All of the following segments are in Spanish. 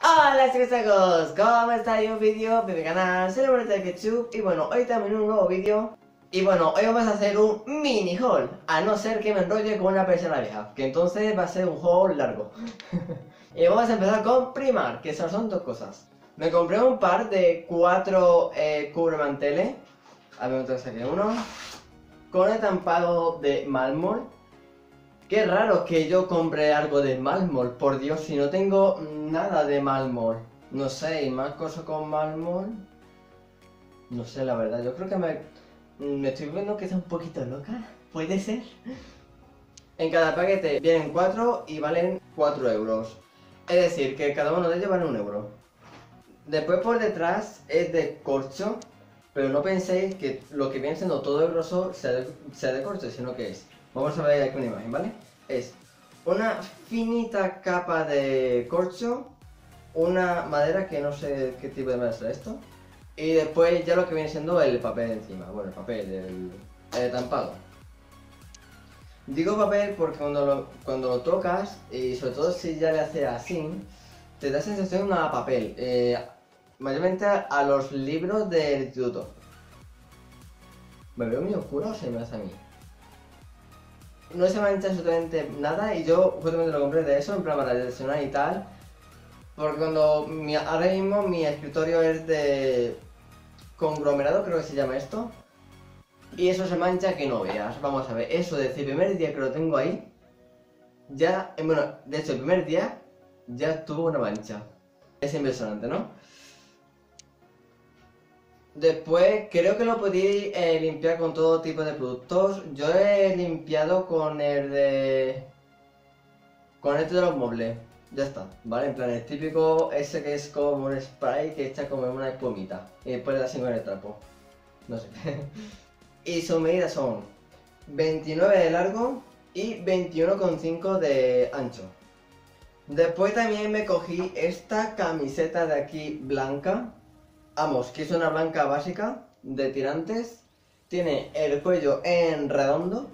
Hola chicos, ¿cómo estáis? Un vídeo de mi canal, soy el de Ketchup y bueno, hoy también un nuevo vídeo y bueno, hoy vamos a hacer un mini haul, a no ser que me enrolle con una persona vieja, que entonces va a ser un haul largo. y vamos a empezar con Primar, que son dos cosas. Me compré un par de cuatro eh, cubremanteles, a ver, aquí uno, con estampado de mármol. Qué raro que yo compre algo de mármol, por Dios, si no tengo nada de mármol. No sé, ¿y más cosas con mármol? No sé, la verdad, yo creo que me, me estoy viendo que está un poquito loca. ¿Puede ser? En cada paquete vienen cuatro y valen 4 euros. Es decir, que cada uno de ellos vale un euro. Después por detrás es de corcho, pero no penséis que lo que viene siendo todo el grosor sea de, sea de corcho, sino que es... Vamos a ver aquí una imagen, ¿vale? Es una finita capa de corcho, una madera que no sé qué tipo de madera es esto, y después ya lo que viene siendo el papel encima, bueno, el papel, el, el. Digo papel porque cuando lo, cuando lo tocas, y sobre todo si ya le haces así, te da sensación a papel, eh, mayormente a los libros del instituto. ¿Me veo muy oscuro o se me hace a mí? No se mancha absolutamente nada y yo justamente lo compré de eso, en plan para direccionar y tal. Porque cuando mi, ahora mismo mi escritorio es de conglomerado, creo que se llama esto. Y eso se mancha que no veas. Vamos a ver, eso desde el primer día que lo tengo ahí, ya, eh, bueno, de hecho el primer día ya tuvo una mancha. Es impresionante, ¿no? Después, creo que lo podéis eh, limpiar con todo tipo de productos. Yo he limpiado con el de... Con este de los muebles. Ya está, ¿vale? En plan, el típico ese que es como un spray que echa como una espumita. Y después le das con el trapo. No sé. y sus medidas son 29 de largo y 21,5 de ancho. Después también me cogí esta camiseta de aquí blanca Vamos, que es una blanca básica de tirantes. Tiene el cuello en redondo.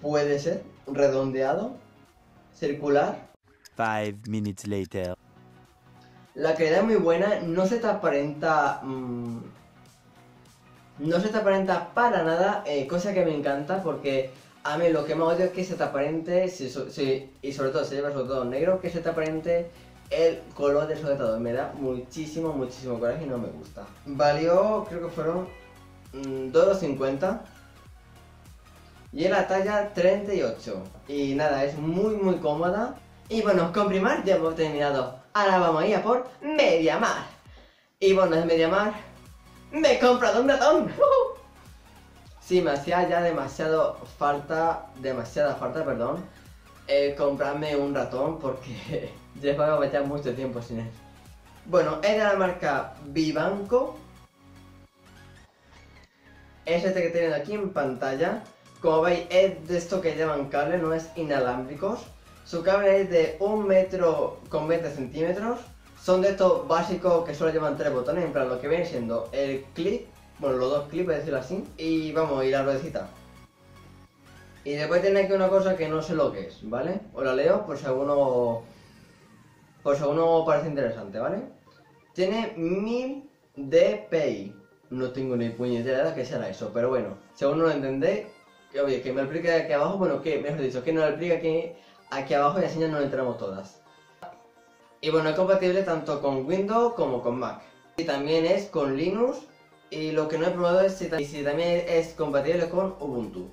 Puede ser redondeado. Circular. Five minutes later. La calidad es muy buena. No se te aparenta... Mmm, no se te aparenta para nada. Eh, cosa que me encanta porque... A mí lo que me odio es que se te aparente, si, si, y sobre todo si llevas sobre todo negro, que se te aparente el color del sujetador. Me da muchísimo, muchísimo coraje y no me gusta. Valió, creo que fueron mmm, 2,50 y en la talla 38. Y nada, es muy, muy cómoda. Y bueno, con Primar ya hemos terminado. Ahora vamos a ir a por Mediamar. Y bueno, es Mediamar. Me he comprado un ratón. Sí, me hacía ya demasiado falta, demasiada falta, perdón, eh, comprarme un ratón porque llevaba ya mucho tiempo sin él. Bueno, es de la marca Vivanco. Es este que tienen aquí en pantalla. Como veis, es de esto que llevan cable, no es inalámbricos. Su cable es de 1 metro con 20 centímetros. Son de estos básicos que solo llevan tres botones, en plan lo que viene siendo el clip, bueno, los dos clips, por decirlo así, y vamos, y la ruedecita. Y después tiene aquí una cosa que no sé lo que es, ¿vale? Os la leo por si alguno si alguno parece interesante, ¿vale? Tiene 1000 dpi. No tengo ni puñetera de que será eso, pero bueno, si aún no lo entendéis, oye, que me lo explique aquí abajo, bueno, que mejor dicho, que nos lo explique aquí, aquí abajo y así ya nos entramos todas. Y bueno, es compatible tanto con Windows como con Mac. Y también es con Linux, y lo que no he probado es si, si también es compatible con Ubuntu.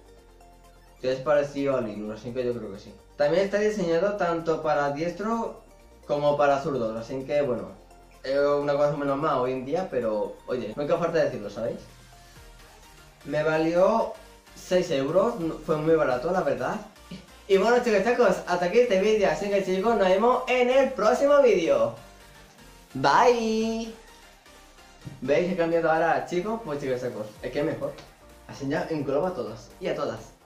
Que es parecido a Linux, así que yo creo que sí. También está diseñado tanto para diestro como para zurdos, así que bueno, es una cosa menos más hoy en día, pero oye, nunca falta decirlo, ¿sabéis? Me valió 6 euros, fue muy barato la verdad. Y bueno chicos chicos, hasta aquí este vídeo, así que chicos, nos vemos en el próximo vídeo. Bye. ¿Veis que he cambiado ahora chicos? Pues chicos chicos, es que mejor. Así ya engloba a todos y a todas.